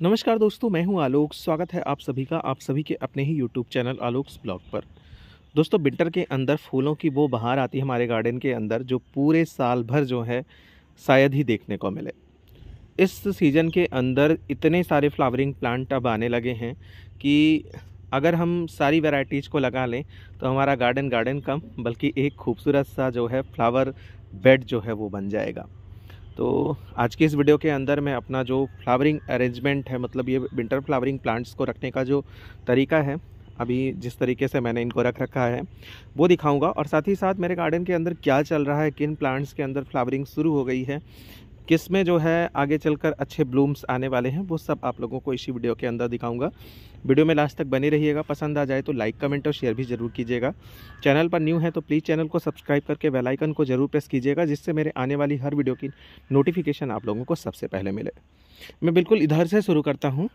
नमस्कार दोस्तों, मैं हूँ आलोक। स्वागत है आप सभी का, आप सभी के अपने ही यूट्यूब चैनल आलोक्स ब्लॉग पर। दोस्तों, विंटर के अंदर फूलों की वो बहार आती है हमारे गार्डन के अंदर, जो पूरे साल भर जो है शायद ही देखने को मिले। इस सीज़न के अंदर इतने सारे फ्लावरिंग प्लांट अब आने लगे हैं कि अगर हम सारी वैरायटीज़ को लगा लें तो हमारा गार्डन गार्डन कम, बल्कि एक खूबसूरत सा जो है फ्लावर बेड जो है वो बन जाएगा। तो आज के इस वीडियो के अंदर मैं अपना जो फ्लावरिंग अरेंजमेंट है मतलब ये विंटर फ्लावरिंग प्लांट्स को रखने का जो तरीका है, अभी जिस तरीके से मैंने इनको रख रखा है, वो दिखाऊँगा। और साथ ही साथ मेरे गार्डन के अंदर क्या चल रहा है, किन प्लांट्स के अंदर फ्लावरिंग शुरू हो गई है किसमें जो है आगे चलकर अच्छे ब्लूम्स आने वाले हैं, वो सब आप लोगों को इसी वीडियो के अंदर दिखाऊँगा। वीडियो में लास्ट तक बने रहिएगा, पसंद आ जाए तो लाइक, कमेंट और शेयर भी ज़रूर कीजिएगा। चैनल पर न्यू है तो प्लीज़ चैनल को सब्सक्राइब करके बेल आइकन को ज़रूर प्रेस कीजिएगा, जिससे मेरे आने वाली हर वीडियो की नोटिफिकेशन आप लोगों को सबसे पहले मिले। मैं बिल्कुल इधर से शुरू करता हूँ।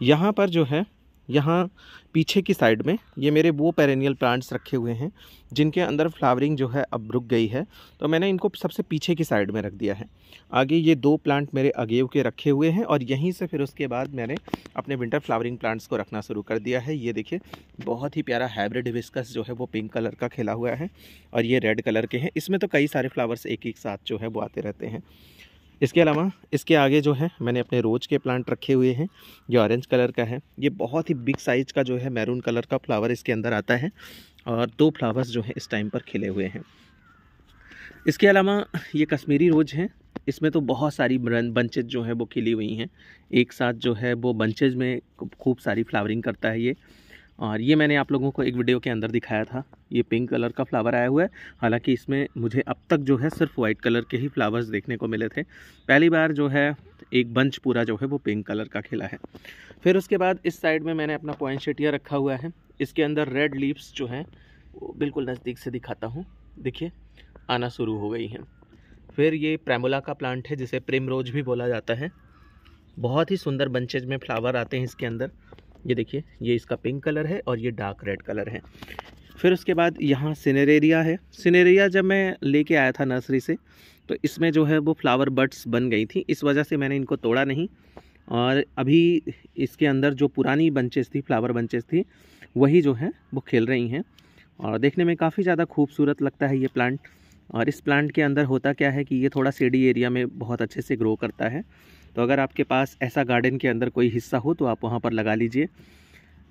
यहाँ पर जो है यहाँ पीछे की साइड में ये मेरे वो पेरेनियल प्लांट्स रखे हुए हैं, जिनके अंदर फ्लावरिंग जो है अब रुक गई है। तो मैंने इनको सबसे पीछे की साइड में रख दिया है। आगे ये दो प्लांट मेरे अगेव के रखे हुए हैं और यहीं से फिर उसके बाद मैंने अपने विंटर फ्लावरिंग प्लांट्स को रखना शुरू कर दिया है। ये देखिए, बहुत ही प्यारा हाइब्रिड हिबिस्कस जो है वो पिंक कलर का खिला हुआ है और ये रेड कलर के हैं। इसमें तो कई सारे फ्लावर्स एक एक साथ जो है वो आते रहते हैं। इसके अलावा इसके आगे जो है, मैंने अपने रोज के प्लांट रखे हुए हैं, ये ऑरेंज कलर का है। ये बहुत ही बिग साइज़ का जो है मैरून कलर का फ्लावर इसके अंदर आता है और दो फ्लावर्स जो है इस टाइम पर खिले हुए हैं। इसके अलावा ये कश्मीरी रोज हैं। इसमें तो बहुत सारी बंचेज जो है वो खिली हुई हैं। एक साथ जो है वो बंचेज में खूब सारी फ्लावरिंग करता है ये। और ये मैंने आप लोगों को एक वीडियो के अंदर दिखाया था। ये पिंक कलर का फ्लावर आया हुआ है। हालाँकि इसमें मुझे अब तक जो है सिर्फ़ वाइट कलर के ही फ्लावर्स देखने को मिले थे। पहली बार जो है एक बंच पूरा जो है वो पिंक कलर का खिला है। फिर उसके बाद इस साइड में मैंने अपना पॉइंट शेटिया रखा हुआ है। इसके अंदर रेड लीव्स जो हैं, वो बिल्कुल नज़दीक से दिखाता हूँ। देखिए, आना शुरू हो गई हैं। फिर ये प्रेमोला का प्लांट है, जिसे प्रेम रोज भी बोला जाता है। बहुत ही सुंदर बंचेज में फ्लावर आते हैं इसके अंदर। ये देखिए, ये इसका पिंक कलर है और ये डार्क रेड कलर है। फिर उसके बाद यहाँ सिनेरेरिया है। सिनेरिया जब मैं लेके आया था नर्सरी से तो इसमें जो है वो फ्लावर बर्ड्स बन गई थी। इस वजह से मैंने इनको तोड़ा नहीं और अभी इसके अंदर जो पुरानी बंचेस थी फ्लावर बंचेस थी, वही जो है, वो खेल रही हैं। और देखने में काफ़ी ज़्यादा खूबसूरत लगता है ये प्लांट और इस प्लांट के अंदर होता क्या है कि ये थोड़ा सीडी एरिया में बहुत अच्छे से ग्रो करता है। तो अगर आपके पास ऐसा गार्डन के अंदर कोई हिस्सा हो तो आप वहाँ पर लगा लीजिए।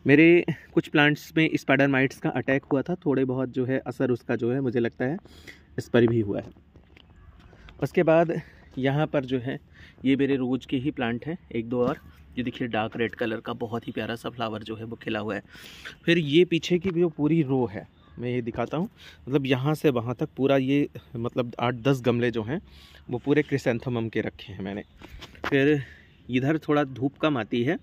मेरे कुछ प्लांट्स में स्पाइडर माइट्स का अटैक हुआ था, थोड़े बहुत जो है असर उसका जो है मुझे लगता है, इस पर भी हुआ है। उसके बाद यहाँ पर जो है, ये मेरे रोज के ही प्लांट हैं, एक दो और। ये देखिए डार्क रेड कलर का बहुत ही प्यारा सा फ्लावर जो है वो खिला हुआ है। फिर ये पीछे की जो पूरी रो है। मैं ये दिखाता हूँ। मतलब यहाँ से वहाँ तक पूरा ये मतलब आठ दस गमले जो हैं, वो पूरे क्रिसेंथमम के रखे हैं मैंने। फिर इधर थोड़ा धूप कम आती है।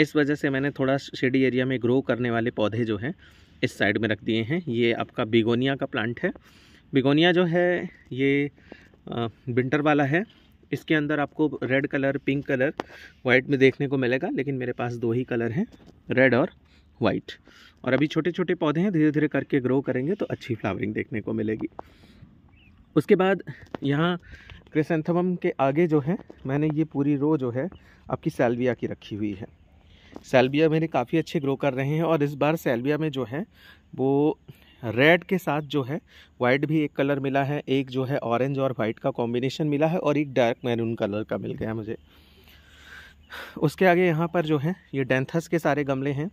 इस वजह से मैंने थोड़ा शेडी एरिया में ग्रो करने वाले पौधे जो हैं, इस साइड में रख दिए हैं। ये आपका बिगोनिया का प्लांट है। बिगोनिया जो है, ये विंटर वाला है। इसके अंदर आपको red colour, pink colour white में देखने को मिलेगा, लेकिन मेरे पास दो ही कलर हैं, रेड और वाइट और अभी छोटे छोटे पौधे हैं धीरे धीरे करके ग्रो करेंगे तो अच्छी फ्लावरिंग देखने को मिलेगी। उसके बाद यहाँ क्रिसेंथमम के आगे जो है, मैंने ये पूरी रो जो है, आपकी सेल्विया की रखी हुई है। सेल्विया मेरे काफ़ी अच्छे ग्रो कर रहे हैं और इस बार सेल्विया में जो है, वो रेड के साथ जो है वाइट भी एक कलर मिला है, एक जो है ऑरेंज और वाइट का कॉम्बिनेशन मिला है और एक डार्क मैरून कलर का मिल गया मुझे। उसके आगे यहाँ पर जो है, ये डेंथस के सारे गमले हैं।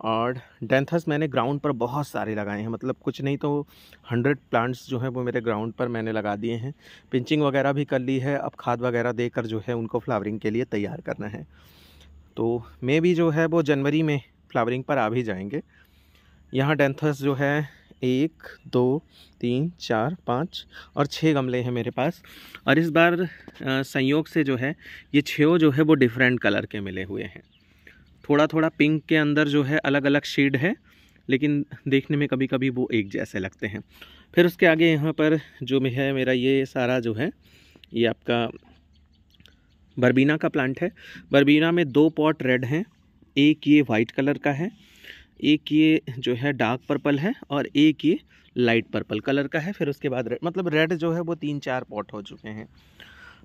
और डेंथस मैंने ग्राउंड पर बहुत सारे लगाए हैं। मतलब कुछ नहीं तो हंड्रेड प्लांट्स जो हैं वो मेरे ग्राउंड पर मैंने लगा दिए हैं। पिंचिंग वगैरह भी कर ली है। अब खाद वगैरह देकर जो है उनको फ्लावरिंग के लिए तैयार करना है। तो मे भी जो है वो जनवरी में फ्लावरिंग पर आ भी जाएँगे। यहाँ डेंथस जो है एक, दो, तीन, चार, पाँच और छः गमले हैं मेरे पास। और इस बार संयोग से जो है ये छः जो है वो डिफरेंट कलर के मिले हुए हैं। थोड़ा थोड़ा पिंक के अंदर जो है अलग अलग शेड है, लेकिन देखने में कभी कभी वो एक जैसे लगते हैं। फिर उसके आगे यहाँ पर जो है, मेरा ये सारा जो है, ये आपका बरबीना का प्लांट है। बरबीना में दो पॉट रेड हैं, एक ये वाइट कलर का है, एक ये जो है डार्क पर्पल है और एक ये लाइट पर्पल कलर का है। फिर उसके बाद रेड मतलब रेड जो है वो तीन चार पॉट हो चुके हैं।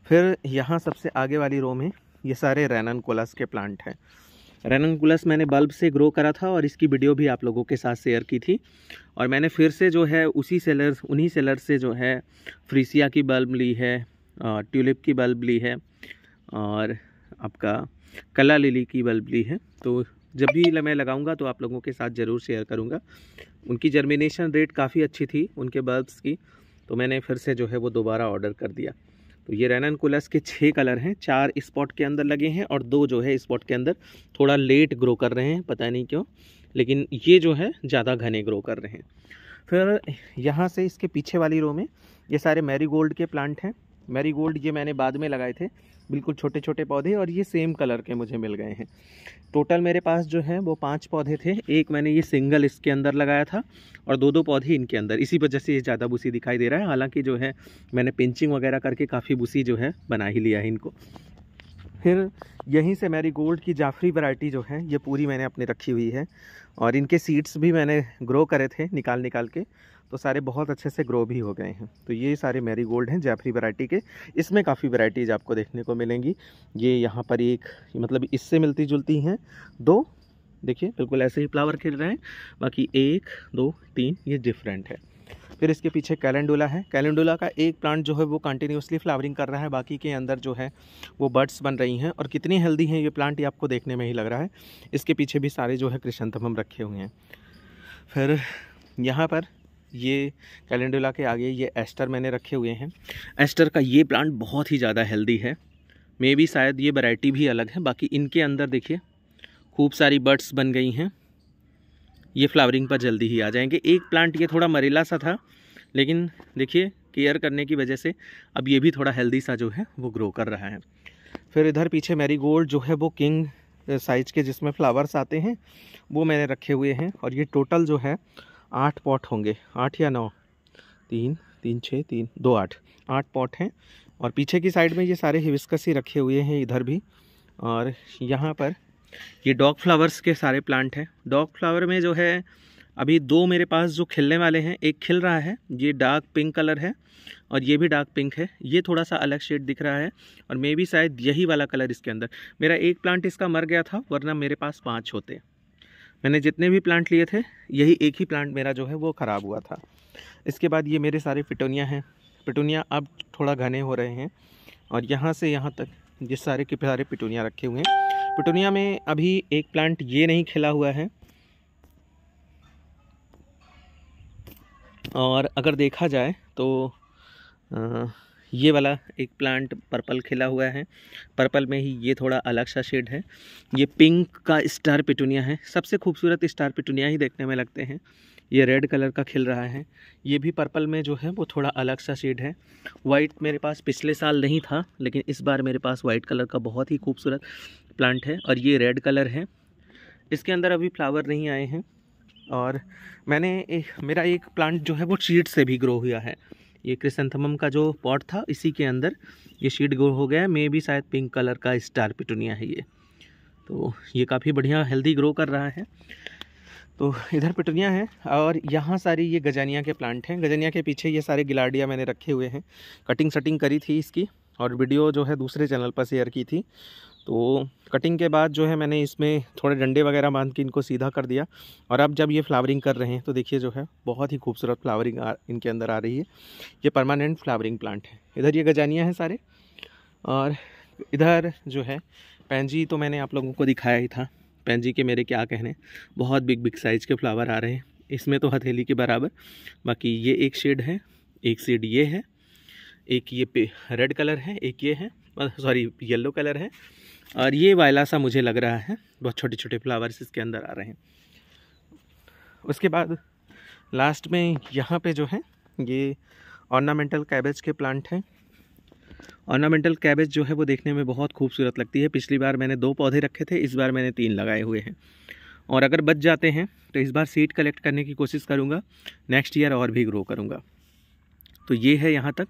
फिर यहाँ सबसे आगे वाली रो में ये सारे रैनन कोलस के प्लांट हैं। रैनन कोलस मैंने बल्ब से ग्रो करा था और इसकी वीडियो भी आप लोगों के साथ शेयर की थी। और मैंने फिर से जो है उसी सेलर उन्हीं सेलर से जो है फ्रीसिया की बल्ब ली है ट्यूलिप की बल्ब ली है, और आपका कला लिली की बल्ब ली है। तो जब भी मैं लगाऊँगा तो आप लोगों के साथ ज़रूर शेयर करूँगा। उनकी जर्मिनेशन रेट काफ़ी अच्छी थी उनके बल्ब्स की तो मैंने फिर से जो है वो दोबारा ऑर्डर कर दिया। तो ये रैनन कुलस के छः कलर हैं, चार स्पॉट के अंदर लगे हैं और दो जो है स्पॉट के अंदर थोड़ा लेट ग्रो कर रहे हैं, पता नहीं क्यों, लेकिन ये जो है ज़्यादा घने ग्रो कर रहे हैं। फिर यहाँ से इसके पीछे वाली रो में ये सारे मैरीगोल्ड के प्लांट हैं। मैरी ये मैंने बाद में लगाए थे। बिल्कुल छोटे छोटे पौधे और ये सेम कलर के मुझे मिल गए हैं। टोटल मेरे पास जो है वो पाँच पौधे थे। एक मैंने ये सिंगल इसके अंदर लगाया था और दो दो पौधे इनके अंदर। इसी वजह से ये ज़्यादा बुसी दिखाई दे रहा है। हालाँकि जो है मैंने पिंचिंग वगैरह करके काफ़ी बुसी जो है बना ही लिया है इनको। फिर यहीं से मेरी गोल्ड की जाफरी वैरायटी जो है, ये पूरी मैंने अपनी रखी हुई है। और इनके सीड्स भी मैंने ग्रो करे थे निकाल निकाल के तो सारे बहुत अच्छे से ग्रो भी हो गए हैं। तो ये सारे मैरी गोल्ड हैं जैफरी वैरायटी के। इसमें काफ़ी वैरायटीज़ आपको देखने को मिलेंगी। ये यहाँ पर एक मतलब इससे मिलती जुलती हैं। दो, देखिए, बिल्कुल ऐसे ही फ्लावर खिल रहे हैं। बाकी एक, दो, तीन, ये डिफरेंट है। फिर इसके पीछे कैलेंडुला है। कैलेंडुला का एक प्लांट जो है वो कंटिन्यूसली फ्लावरिंग कर रहा है, बाकी के अंदर जो है वो बर्ड्स बन रही हैं और कितनी हेल्दी हैं ये प्लांट ये आपको देखने में ही लग रहा है। इसके पीछे भी सारे जो है क्रिशंथमम रखे हुए हैं। फिर यहाँ पर ये कैलेंडुला के आगे ये एस्टर मैंने रखे हुए हैं। एस्टर का ये प्लांट बहुत ही ज़्यादा हेल्दी है। मे भी शायद ये वैरायटी भी अलग है, बाकी इनके अंदर देखिए, खूब सारी बर्ड्स बन गई हैं। ये फ्लावरिंग पर जल्दी ही आ जाएँगे। एक प्लांट ये थोड़ा मरेला सा था, लेकिन देखिए केयर करने की वजह से अब ये भी थोड़ा हेल्दी सा जो है, वो ग्रो कर रहा है। फिर इधर पीछे मेरी गोल्ड जो है, वो किंग साइज़ के जिसमें फ्लावर्स आते हैं, वो मैंने रखे हुए हैं और ये टोटल जो है, आठ पॉट होंगे। आठ या नौ? तीन तीन छः तीन, दो, आठ। आठ पॉट हैं और पीछे की साइड में ये सारे हिविस्कस ही रखे हुए हैं, इधर भी। और यहाँ पर ये डॉग फ्लावर्स के सारे प्लांट हैं। डॉग फ्लावर में जो है, अभी दो मेरे पास जो खिलने वाले हैं, एक खिल रहा है, ये डार्क पिंक कलर है और ये भी डार्क पिंक है। ये थोड़ा सा अलग शेड दिख रहा है और मे भी शायद यही वाला कलर इसके अंदर। मेरा एक प्लांट इसका मर गया था, वरना मेरे पास पाँच होते। मैंने जितने भी प्लांट लिए थे, यही एक ही प्लांट मेरा जो है, वो ख़राब हुआ था। इसके बाद ये मेरे सारे पिटोनिया हैं। पिटोनिया अब थोड़ा घने हो रहे हैं और यहाँ से यहाँ तक जिस सारे के सारे पिटोनिया रखे हुए हैं। पिटोनिया में अभी एक प्लांट ये नहीं खिला हुआ है। और अगर देखा जाए तो आ, ये वाला एक प्लांट पर्पल खिला हुआ है। पर्पल में ही ये थोड़ा अलग सा शेड है। ये पिंक का स्टार पिटूनिया है। सबसे खूबसूरत स्टार पिटूनिया ही देखने में लगते हैं। ये रेड कलर का खिल रहा है। ये भी पर्पल में जो है वो थोड़ा अलग सा शेड है। वाइट मेरे पास पिछले साल नहीं था लेकिन इस बार मेरे पास वाइट कलर का बहुत ही खूबसूरत प्लांट है और ये रेड कलर है। इसके अंदर अभी फ्लावर नहीं आए हैं और मैंने एक मेरा एक प्लांट जो है वो शीट से भी ग्रो हुआ है। ये क्रिसेंथमम का जो पॉट था, इसी के अंदर ये शीट ग्रो हो गया मे भी शायद पिंक कलर का स्टार पिटूनिया है ये। तो ये काफ़ी बढ़िया हेल्दी ग्रो कर रहा है। तो इधर पिटुनिया है और यहाँ सारी ये गजानिया के प्लांट हैं। गजानिया के पीछे ये सारे गिलाडिया मैंने रखे हुए हैं। कटिंग शटिंग करी थी इसकी। और वीडियो जो है दूसरे चैनल पर शेयर की थी। तो कटिंग के बाद जो है मैंने इसमें थोड़े डंडे वगैरह बाँध के इनको सीधा कर दिया। और अब जब ये फ्लावरिंग कर रहे हैं तो देखिए जो है बहुत ही खूबसूरत फ्लावरिंग इनके अंदर आ रही है। ये परमानेंट फ्लावरिंग प्लांट है। इधर ये गजानिया हैं सारे। और इधर जो है पैंजी तो मैंने आप लोगों को दिखाया ही था। पैंजी के मेरे क्या कहने, बहुत बिग बिग साइज़ के फ्लावर आ रहे हैं। इसमें तो हथेली के बराबर, बाकी ये एक शेड है, एक शेड ये है एक ये रेड कलर है, एक ये है सॉरी, येलो कलर है, और ये वायला सा मुझे लग रहा है, बहुत छोटे छोटे फ्लावर्स इसके अंदर आ रहे हैं। उसके बाद, लास्ट में यहाँ पे जो है, ये ऑर्नामेंटल कैबेज के प्लांट हैं। ऑर्नामेंटल कैबेज जो है, वो देखने में बहुत खूबसूरत लगती है। पिछली बार मैंने दो पौधे रखे थे, इस बार मैंने तीन लगाए हुए हैं। और अगर बच जाते हैं तो इस बार सीड कलेक्ट करने की कोशिश करूँगा। नेक्स्ट ईयर और भी ग्रो करूँगा। तो ये है यहाँ तक।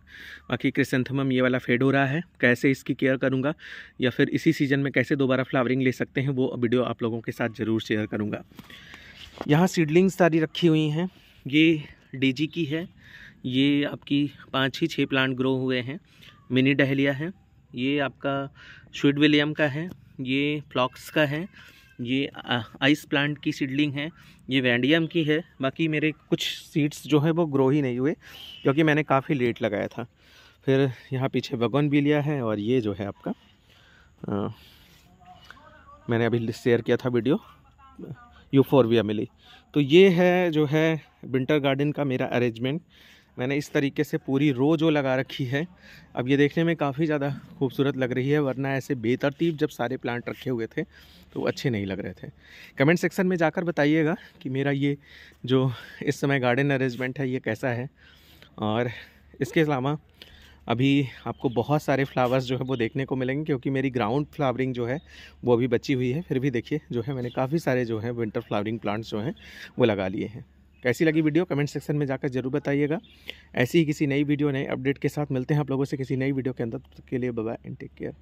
बाकी क्रिसेंथमम ये वाला फेड हो रहा है। कैसे इसकी केयर करूँगा या फिर इसी सीज़न में कैसे दोबारा फ्लावरिंग ले सकते हैं, वो वीडियो आप लोगों के साथ ज़रूर शेयर करूँगा। यहाँ सीडलिंग्स सारी रखी हुई हैं। ये डीजी की है। ये आपकी पाँच ही छः प्लांट ग्रो हुए हैं। मिनी डहलिया है। ये आपका स्वीट विलियम का है। ये फ्लॉक्स का है। ये आइस प्लांट की सीडलिंग है ये वैंडियम की है बाकी मेरे कुछ सीड्स जो है वो ग्रो ही नहीं हुए क्योंकि मैंने काफ़ी लेट लगाया था। फिर यहाँ पीछे वगन भी लिया है और ये जो है आपका आ, मैंने अभी शेयर किया था वीडियो यू फोर वी मिली तो ये है जो है विंटर गार्डन का मेरा अरेंजमेंट मैंने इस तरीके से पूरी रो जो लगा रखी है, अब ये देखने में काफ़ी ज़्यादा खूबसूरत लग रही है, वरना ऐसे बेतरतीब जब सारे प्लांट रखे हुए थे तो अच्छे नहीं लग रहे थे। कमेंट सेक्शन में जाकर बताइएगा कि मेरा ये जो इस समय गार्डन अरेंजमेंट है, ये कैसा है? और इसके अलावा अभी आपको बहुत सारे फ्लावर्स जो है, वो देखने को मिलेंगे, क्योंकि मेरी ग्राउंड फ्लावरिंग जो है, वो अभी बची हुई है, फिर भी देखिए, जो है मैंने काफ़ी सारे जो है, विंटर फ्लावरिंग प्लांट्स जो हैं, वो लगा लिए हैं। कैसी लगी वीडियो, कमेंट सेक्शन में जाकर ज़रूर बताइएगा। ऐसी ही किसी नई वीडियो नए अपडेट के साथ मिलते हैं आप लोगों से किसी नई वीडियो के अंदर के लिए। Bye and take care